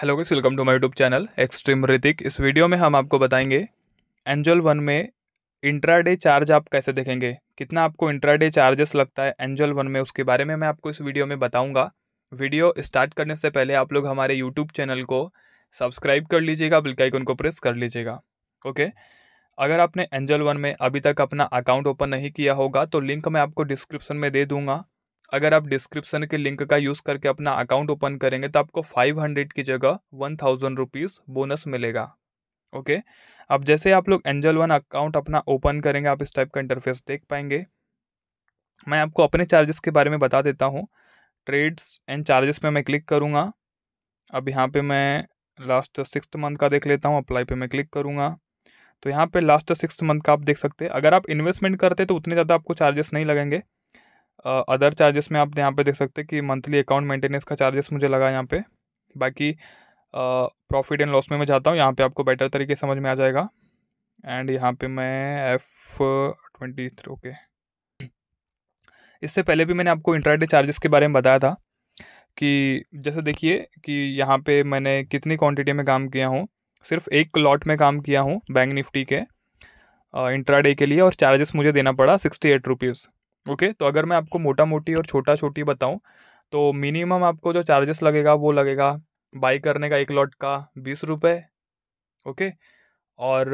Hello guys welcome to my YouTube channel extreme Hrithik इस video में हम आपको बताएँगे एंजल वन में इंट्राडे चार्ज आप कैसे देखेंगे? कितना आपको इंट्राडे चार्जेस लगता है एंजल वन में? उसके बारे में मैं आपको इस वीडियो में बताऊँगा। वीडियो स्टार्ट करने से पहले आप लोग हमारे यूट्यूब चैनल को सब्सक्राइब कर लीजिएगा बिल्कुल को प्रेस कर लीजिएगा। ओके अगर आपने एंजल वन में अभी तक अपना अकाउंट ओपन नहीं किया होगा तो लिंक मैं आपको डिस्क्रिप्शन में दे दूँगा। अगर आप डिस्क्रिप्शन के लिंक का यूज़ करके अपना अकाउंट ओपन करेंगे तो आपको फाइव हंड्रेड की जगह वन थाउज़ेंड रुपीज़ बोनस मिलेगा। ओके अब जैसे आप लोग एंजल वन अकाउंट अपना ओपन करेंगे, आप इस टाइप का इंटरफेस देख पाएँगे। मैं आपको अपने चार्जेस के बारे में बता देता हूँ। ट्रेड्स एंड चार्जेस में मैं क्लिक करूँगा। अब यहाँ पे मैं लास्ट सिक्स मंथ का देख लेता हूँ अप्लाई पे मैं क्लिक करूँगा। तो यहाँ पे लास्ट सिक्स मंथ का आप देख सकते हैं। अगर आप इन्वेस्टमेंट करते तो उतने ज़्यादा आपको चार्जेस नहीं लगेंगे। अदर चार्जेस में आप यहाँ पे देख सकते हैं कि मंथली अकाउंट मेंटेनेंस का चार्जेस मुझे लगा यहाँ पे। बाकी प्रॉफिट एंड लॉस में मैं जाता हूँ, यहाँ पे आपको बेटर तरीके समझ में आ जाएगा। एंड यहाँ पे मैं एफ़ ट्वेंटी थ्री ओके इससे पहले भी मैंने आपको इंटरडे चार्जेस के बारे में बताया था कि जैसे देखिए कि यहाँ पे मैंने कितनी क्वांटिटी में काम किया हूँ, सिर्फ़ एक लॉट में काम किया हूँ बैंक निफ्टी के इंट्राडे के लिए और चार्जेस मुझे देना पड़ा सिक्सटी एट रुपीज़ ओके तो अगर मैं आपको मोटा मोटी और छोटा छोटी बताऊँ तो मिनिमम आपको जो चार्जेस लगेगा, वो लगेगा बाई करने का एक लॉट का बीस रुपये ओके? और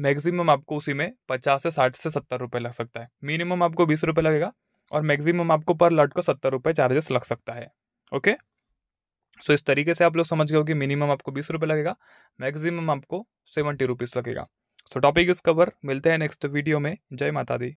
मैक्सिमम आपको उसी में पचास से साठ से सत्तर रुपये लग सकता है। मिनिमम आपको बीस रुपये लगेगा और मैक्सिमम आपको पर लॉट को सत्तर रुपये चार्जेस लग सकता है, ओके? सो इस तरीके से आप लोग समझ गए हो कि मिनिमम आपको बीस रुपये लगेगा मैक्सिमम आपको सेवेंटी रुपीज़ लगेगा। सो टॉपिक इस कवर मिलते हैं नेक्स्ट वीडियो में। जय माता दी।